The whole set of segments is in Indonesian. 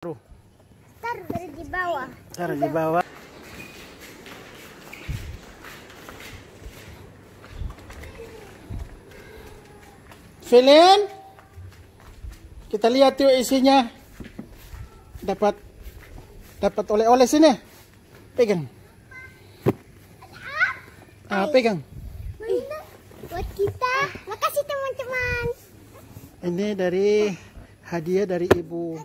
Taruh, Taruh dari di bawah. taruh di bawah. Filin, kita lihat yuk isinya. Dapat dapat oleh-oleh sini. Pegang. Ah, pegang. Buat kita. Makasih teman-teman. Ini dari hadiah dari ibu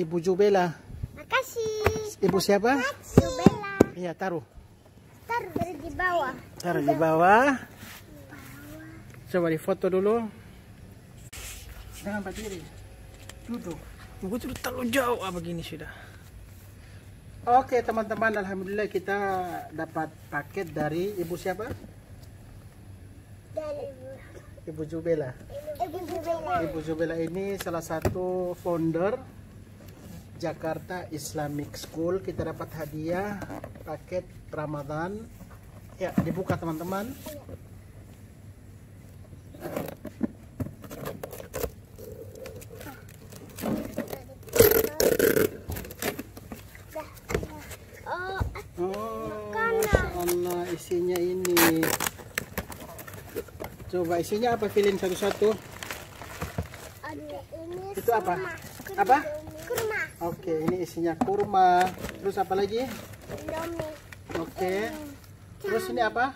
ibu Jubela. Makasih. Ibu siapa? Subela. Iya, taruh. Taruh dari di bawah. Taruh di bawah. Coba difoto dulu. Jangan berdiri. Duduk. Gue sudah terlalu jauh ah, begini sudah. Oke teman-teman, alhamdulillah kita dapat paket dari ibu siapa? Dari Ibu Jubela. Ibu Subela. Ibu Jubela ini salah satu founder Jakarta Islamic School. Kita dapat hadiah paket Ramadan. Ya, dibuka teman-teman. Oh, isinya ini. Coba isinya apa? Filin satu-satu. Ini. Itu apa? kurma. Apa? Kurma. Oke, ini isinya kurma. Terus apa lagi? Indomie. Oke. Terus ini apa?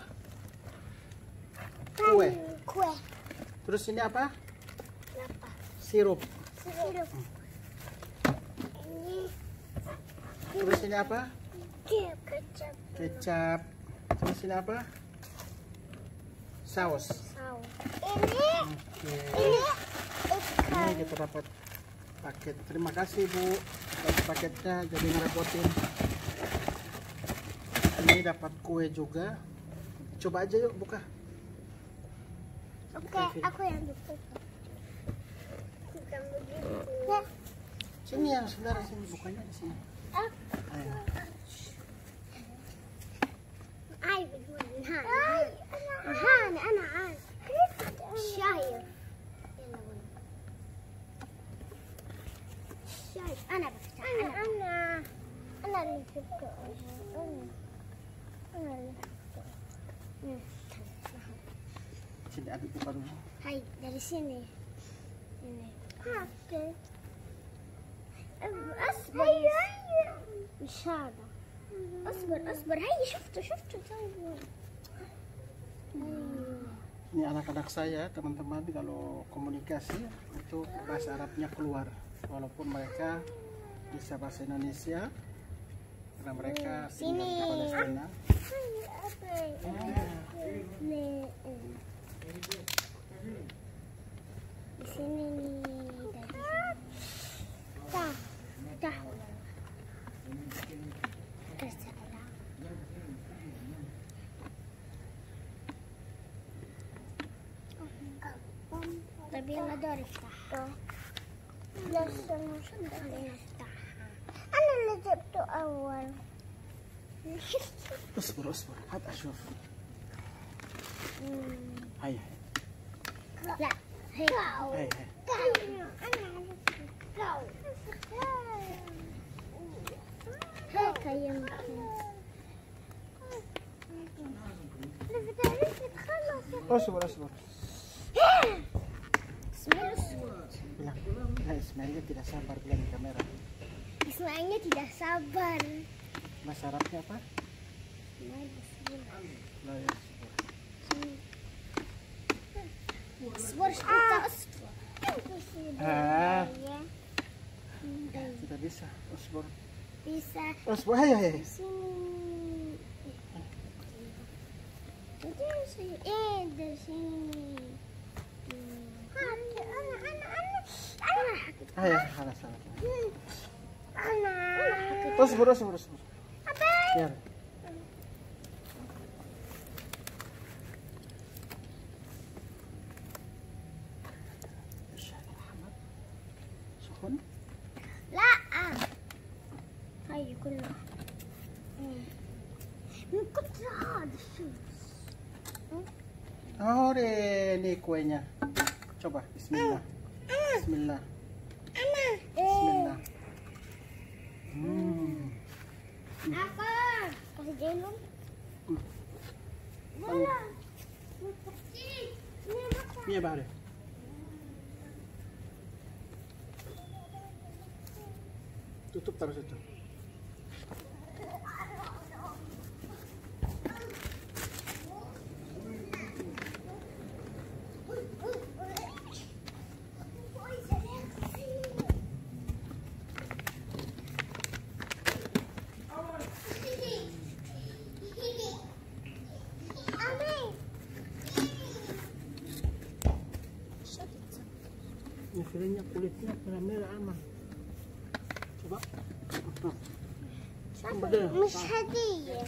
Kue. Kue. Terus ini apa? Apa? Sirup. Sirup. Ini Terus ini apa? kecap. Kecap. Terus ini apa? Saus. Saus. Ini Oke. ini ini kita dapat paket terima kasih bu dapat paketnya jadi ngerepotin ini dapat kue juga coba aja yuk buka oke okay, aku yang buka ya. sini yang saudara sini bukanya di sini ah. Ayo. Ayo. Ayo. Ayo. Ayo. Ayo. Ayo. شايف انا بفتح انا انا انا اللي جبته انا انا اللي جبته Sini aduk buka dulu. هاي dari sini ini اوكي اصبر مش هذا اصبر اصبر هي شفته شفته طيب Ini anak-anak saya, teman-teman, kalau komunikasi itu bahasa Arabnya keluar. walaupun mereka bisa bahasa Indonesia karena mereka sini tapi yang ada أنا اللي جبته اول اصبر اصبر. هات أشوف. هاي لا هي هاي هاي هيك يمكن أصبر أصبر. Ismailnya tidak sabar bilang di kamera. Ismailnya tidak sabar. Mas harapnya apa? Nah, ya, Ismail Ismail. Ah. ah. Ya, tidak bisa. Oh, Osbor. Bisa. Oh, Osbor. Ayo, ayo. Sini. Eh, eh sini. Hmm. ana. هاي خلاص خلاص Ana. اصبر اصبر اصبر Apa? يلا سخن لا هاي كلها من كتر هذا الشمس Oh, deh, ini kuenya. Coba, Bismillah. Bismillah. Ama. Bismillah. Hmm. Apa? Kasih jalan. Hmm. ini apa. Tutup taruh situ. Filenya kulitnya merah-merah aman. Coba. Bedel. Mesti ya.